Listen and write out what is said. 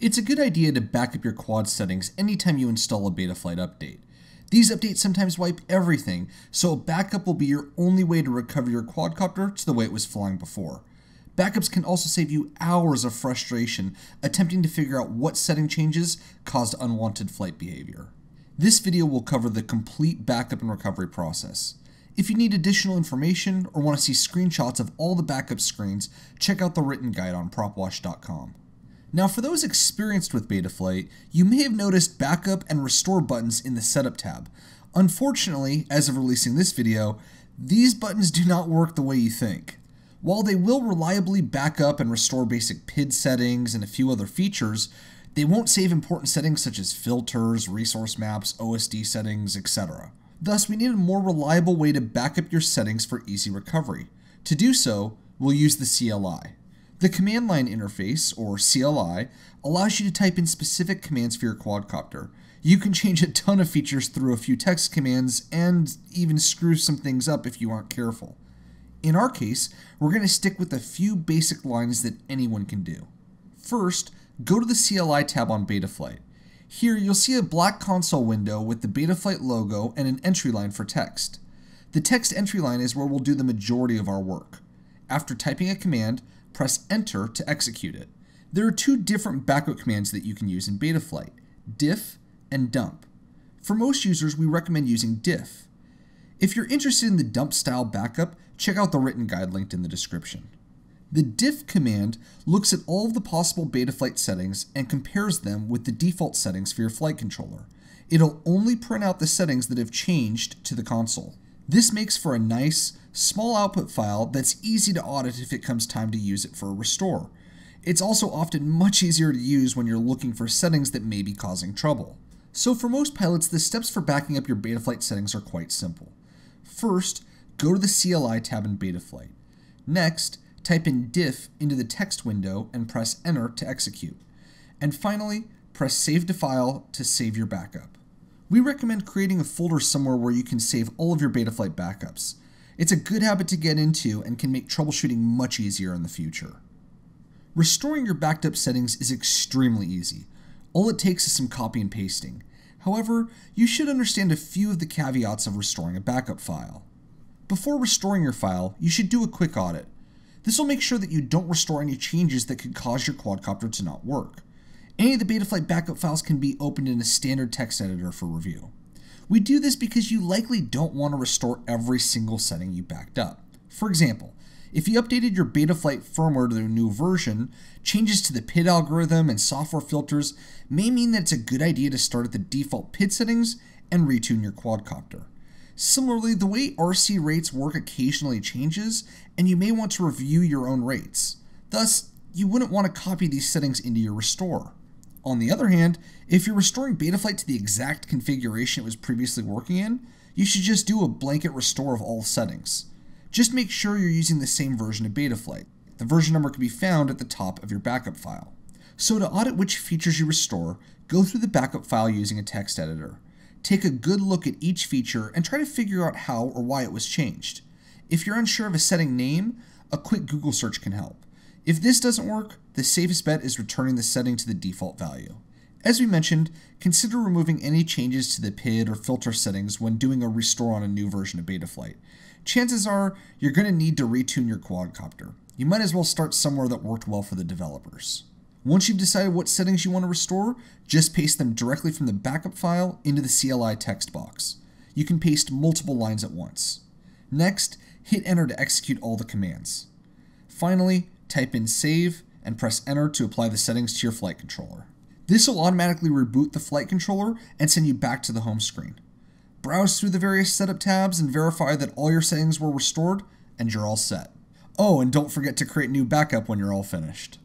It's a good idea to back up your quad settings anytime you install a Betaflight update. These updates sometimes wipe everything, so a backup will be your only way to recover your quadcopter to the way it was flying before. Backups can also save you hours of frustration attempting to figure out what setting changes caused unwanted flight behavior. This video will cover the complete backup and recovery process. If you need additional information or want to see screenshots of all the backup screens, check out the written guide on propwashed.com. Now for those experienced with Betaflight, you may have noticed backup and restore buttons in the setup tab. Unfortunately, as of releasing this video, these buttons do not work the way you think. While they will reliably back up and restore basic PID settings and a few other features, they won't save important settings such as filters, resource maps, OSD settings, etc. Thus, we need a more reliable way to back up your settings for easy recovery. To do so, we'll use the CLI. The command line interface, or CLI, allows you to type in specific commands for your quadcopter. You can change a ton of features through a few text commands and even screw some things up if you aren't careful. In our case, we're going to stick with a few basic lines that anyone can do. First, go to the CLI tab on Betaflight. Here you'll see a black console window with the Betaflight logo and an entry line for text. The text entry line is where we'll do the majority of our work. After typing a command, press enter to execute it. There are two different backup commands that you can use in Betaflight, diff and dump. For most users, we recommend using diff. If you're interested in the dump style backup, check out the written guide linked in the description. The diff command looks at all of the possible Betaflight settings and compares them with the default settings for your flight controller. It'll only print out the settings that have changed to the console. This makes for a nice, small output file that's easy to audit if it comes time to use it for a restore. It's also often much easier to use when you're looking for settings that may be causing trouble. So for most pilots, the steps for backing up your Betaflight settings are quite simple. First, go to the CLI tab in Betaflight. Next, type in diff into the text window and press enter to execute. And finally, press save to file to save your backup. We recommend creating a folder somewhere where you can save all of your Betaflight backups. It's a good habit to get into and can make troubleshooting much easier in the future. Restoring your backed up settings is extremely easy. All it takes is some copy and pasting. However, you should understand a few of the caveats of restoring a backup file. Before restoring your file, you should do a quick audit. This will make sure that you don't restore any changes that could cause your quadcopter to not work. Any of the Betaflight backup files can be opened in a standard text editor for review. We do this because you likely don't want to restore every single setting you backed up. For example, if you updated your Betaflight firmware to a new version, changes to the PID algorithm and software filters may mean that it's a good idea to start at the default PID settings and retune your quadcopter. Similarly, the way RC rates work occasionally changes, and you may want to review your own rates. Thus, you wouldn't want to copy these settings into your restore. On the other hand, if you're restoring Betaflight to the exact configuration it was previously working in, you should just do a blanket restore of all settings. Just make sure you're using the same version of Betaflight. The version number can be found at the top of your backup file. So to audit which features you restore, go through the backup file using a text editor. Take a good look at each feature and try to figure out how or why it was changed. If you're unsure of a setting name, a quick Google search can help. If this doesn't work, the safest bet is returning the setting to the default value. As we mentioned, consider removing any changes to the PID or filter settings when doing a restore on a new version of Betaflight. Chances are you're going to need to retune your quadcopter. You might as well start somewhere that worked well for the developers. Once you've decided what settings you want to restore, just paste them directly from the backup file into the CLI text box. You can paste multiple lines at once. Next, hit enter to execute all the commands. Finally, type in save and press enter to apply the settings to your flight controller. This will automatically reboot the flight controller and send you back to the home screen. Browse through the various setup tabs and verify that all your settings were restored and you're all set. Oh, and don't forget to create new backup when you're all finished.